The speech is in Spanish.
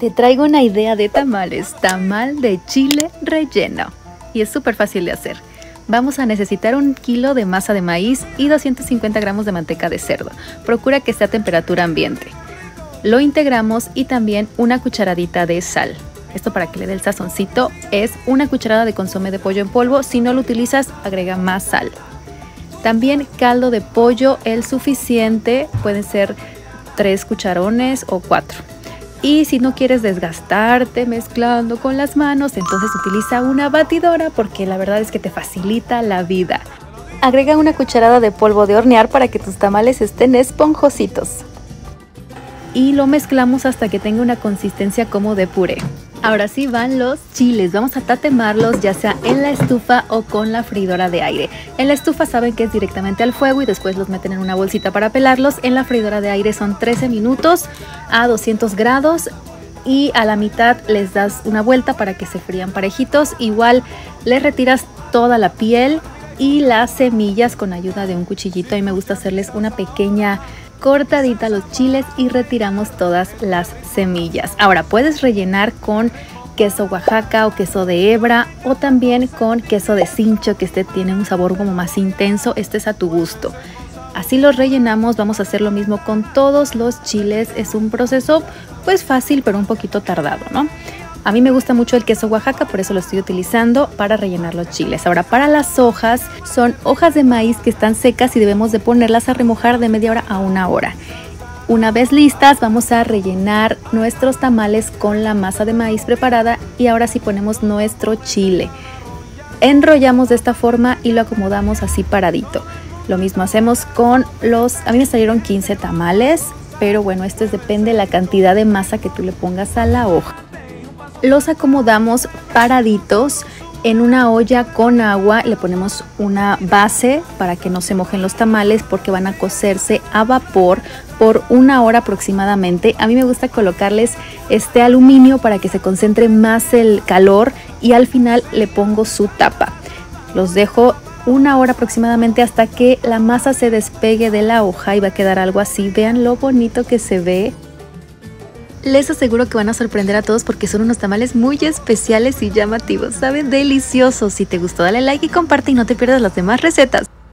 Te traigo una idea de tamales, tamal de chile relleno. Y es súper fácil de hacer. Vamos a necesitar un kilo de masa de maíz y 250 gramos de manteca de cerdo. Procura que esté a temperatura ambiente. Lo integramos y también una cucharadita de sal. Esto para que le dé el sazoncito es una cucharada de consomé de pollo en polvo. Si no lo utilizas, agrega más sal. También caldo de pollo, el suficiente, pueden ser 3 cucharones o 4 y si no quieres desgastarte mezclando con las manos, entonces utiliza una batidora porque la verdad es que te facilita la vida. Agrega una cucharada de polvo de hornear para que tus tamales estén esponjositos. Y lo mezclamos hasta que tenga una consistencia como de puré. Ahora sí van los chiles, vamos a tatemarlos ya sea en la estufa o con la freidora de aire. En la estufa saben que es directamente al fuego y después los meten en una bolsita para pelarlos. En la freidora de aire son 13 minutos a 200 grados y a la mitad les das una vuelta para que se frían parejitos. Igual les retiras toda la piel y las semillas con ayuda de un cuchillito. A mí me gusta hacerles una pequeña cortadita los chiles y retiramos todas las semillas. Ahora puedes rellenar con queso Oaxaca o queso de hebra o también con queso de cincho que este tiene un sabor como más intenso, este es a tu gusto. Así los rellenamos, vamos a hacer lo mismo con todos los chiles, es un proceso pues fácil pero un poquito tardado, ¿no? A mí me gusta mucho el queso Oaxaca, por eso lo estoy utilizando para rellenar los chiles. Ahora, para las hojas, son hojas de maíz que están secas y debemos de ponerlas a remojar de media hora a una hora. Una vez listas, vamos a rellenar nuestros tamales con la masa de maíz preparada y ahora sí ponemos nuestro chile. Enrollamos de esta forma y lo acomodamos así paradito. Lo mismo hacemos con los, a mí me salieron 15 tamales, pero bueno, esto depende de la cantidad de masa que tú le pongas a la hoja los acomodamos paraditos en una olla con agua le ponemos una base para que no se mojen los tamales porque van a cocerse a vapor por una hora aproximadamente. A mí me gusta colocarles este aluminio para que se concentre más el calor y al final le pongo su tapa. Los dejo una hora aproximadamente hasta que la masa se despegue de la hoja y va a quedar algo así. Vean lo bonito que se ve. Les aseguro que van a sorprender a todos porque son unos tamales muy especiales y llamativos. Saben deliciosos. Si te gustó, dale like y comparte y no te pierdas las demás recetas.